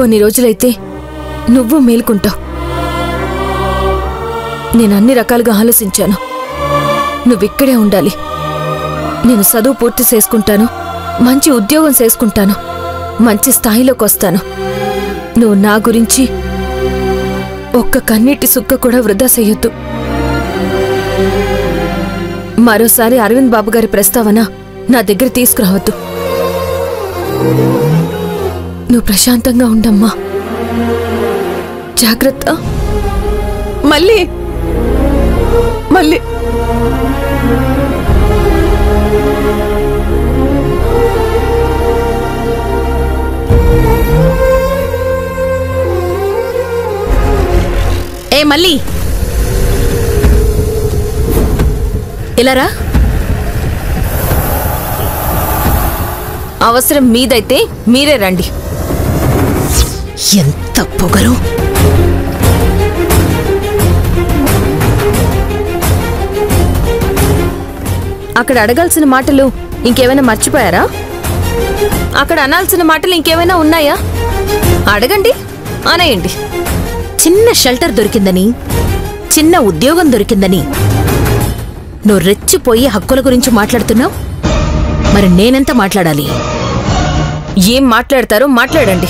కొన్ని రోజులైతే నువ్వు మేలుకుంటావు. నేను అన్ని రకాలుగా ఆలోచించాను. నువ్విక్కడే ఉండాలి. నేను చదువు పూర్తి చేసుకుంటాను. మంచి ఉద్యోగం చేసుకుంటాను. మంచి స్థాయిలోకి వస్తాను. నువ్వు నా గురించి ఒక్క కన్నీటి సుక్క కూడా వృధా చెయ్యొద్దు మరోసారి అరవింద్ బాబు గారి ప్రస్తావన నా దగ్గర తీసుకురావద్దు. నువ్వు ప్రశాంతంగా ఉండమ్మా. జాగ్రత్త. మళ్ళీ. మళ్ళీ. ఏ మళ్ళీ. ఇలారా అవసరం మీదైతే మీరే రండి. ఎంత పొగరు? అక్కడ అడగాల్సిన మాటలు ఇంకేమైనా మర్చిపోయారా? అక్కడ అనాల్సిన మాటలు ఇంకేమైనా ఉన్నాయా? అడగండి అనేయండి చిన్న షెల్టర్ దొరికిందని చిన్న ఉద్యోగం దొరికిందని. నువ్వు రెచ్చిపోయి హక్కుల గురించి మాట్లాడుతున్నావు? మరి నేనెంత మాట్లాడాలి? ఏం మాట్లాడతారో మాట్లాడండి.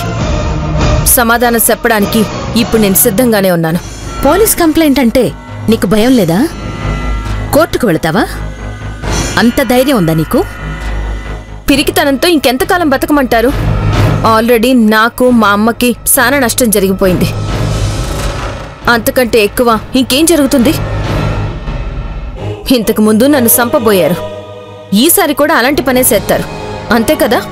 సమాధానం చెప్పడానికి ఇప్పుడు నేను సిద్ధంగానే ఉన్నాను. పోలీస్ కంప్లైంట్ అంటే నీకు భయం లేదా? కోర్టుకు వెళతావా? అంత ధైర్యం ఉందా నీకు? పిరికితనంతో ఇంకెంతకాలం బతకమంటారు? ఆల్రెడీ నాకు మా అమ్మకి చాలా నష్టం జరిగిపోయింది. అంతకంటే ఎక్కువ ఇంకేం జరుగుతుంది? ఇంతకు ముందు నన్ను సంపబోయారు. ఈసారి కూడా అలాంటి పనే చేస్తారు. అంతే కదా?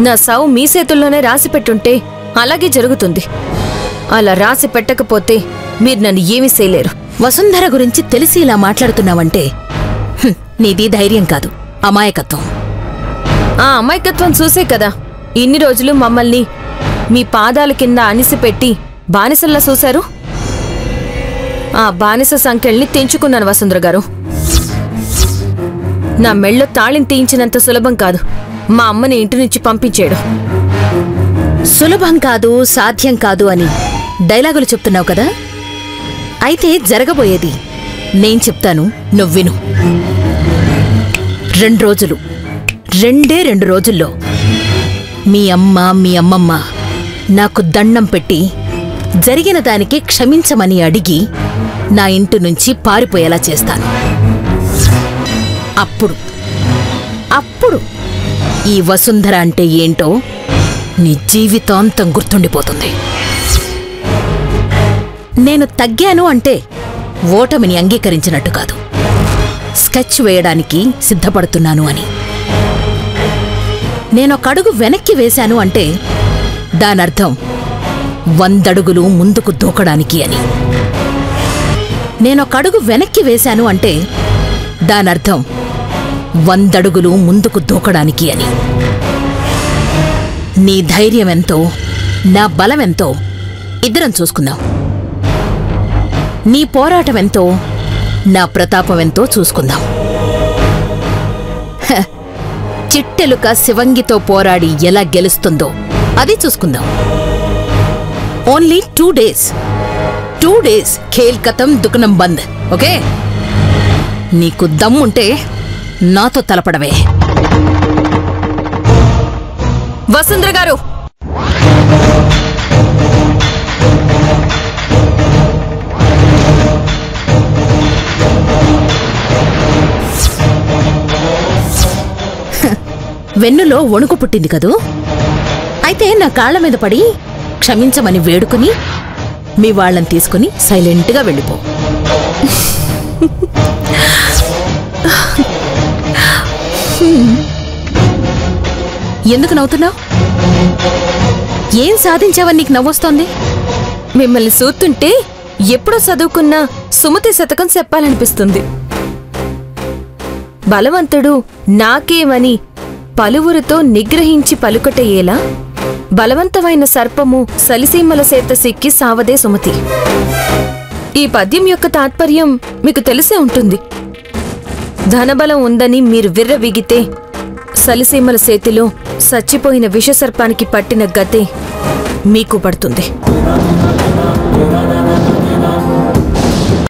నా సావు మీ చేతుల్లోనే రాసి పెట్టుంటే అలాగే జరుగుతుంది. అలా రాసి పెట్టకపోతే మీరు నన్ను ఏమీ చేయలేరు. వసుంధర గురించి తెలిసి ఇలా మాట్లాడుతున్నావంటే హ్మ్, నీది ధైర్యం కాదు అమాయకత్వం. ఆ అమాయకత్వం చూసే కదా ఇన్ని రోజులు మమ్మల్ని మీ పాదాల కింద అనిసిపెట్టి బానిసల్లా చూశారు? ఆ బానిస సంఖ్యల్ని తెంచుకున్నాను వసుంధర గారు. నా మెళ్ళో తాళిని తీయించినంత సులభం కాదు. మా అమ్మని ఇంటి నుంచి పంపించేయడం సులభం కాదు సాధ్యం కాదు అని డైలాగులు చెప్తున్నావు కదా? అయితే జరగబోయేది నేను చెప్తాను నువ్విను రెండు రోజులు రెండే రెండు రోజుల్లో మీ అమ్మ మీ అమ్మమ్మ నాకు దండం పెట్టి జరిగిన దానికి క్షమించమని అడిగి నా ఇంటి నుంచి పారిపోయేలా చేస్తాను. అప్పుడు అప్పుడు ఈ వసుంధర అంటే ఏంటో నీ జీవితాంతం గుర్తుండిపోతుంది. నేను తగ్గాను అంటే ఓటమిని అంగీకరించినట్టు కాదు. స్కెచ్ వేయడానికి సిద్ధపడుతున్నాను అని. నేనొకడుగు వెనక్కి వేశాను అంటే దానర్థం వందడుగులు ముందుకు దూకడానికి అని. నేనొకడుగు వెనక్కి వేశాను అంటే దానర్థం వందడుగులు ముందుకు దూకడానికి అని. నీ ధైర్యం ఎంతో నా బలం ఎంతో ఇద్దరం చూసుకుందాం. నీ పోరాటం ఎంతో నా ప్రతాపం ఎంతో చూసుకుందాం. హ, చిట్టెలుక శివంగితో పోరాడి ఎలా గెలుస్తుందో అది చూసుకుందాం. Only two days two days Khel కథం దుకాణం బంద్ ఓకే? నీకు దమ్ముంటే నాతో తలపడవే. వసుంధర గారు! వెన్నులో వణుకు పుట్టింది కదూ? అయితే నా కాళ్ళ మీద పడి క్షమించమని వేడుకుని మీ వాళ్ళని తీసుకుని సైలెంట్గా వెళ్ళిపో. ఎందుకు నవ్వుతున్నావు? ఏం సాధించావని నీకు నవ్వొస్తోంది? మిమ్మల్ని చూస్తుంటే ఎప్పుడో చదువుకున్న సుమతి శతకం చెప్పాలనిపిస్తుంది. బలవంతుడు నాకేమని పలువురితో నిగ్రహించి పలుకటయేలా బలవంతమైన సర్పము సలిసీమల సేత సిక్కి సావదే సుమతి. ఈ పద్యం యొక్క తాత్పర్యం మీకు తెలిసే ఉంటుంది. ధనబలం ఉందని మీరు విర్రవిగితే సలిసీమల సేతిలో చచ్చిపోయిన విషసర్పానికి పట్టిన గతే మీకు పడుతుంది.